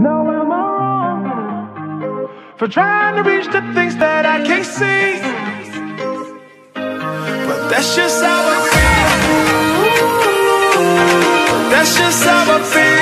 Now am I wrong for trying to reach the things that I can't see? But that's just how I feel. But that's just how I feel.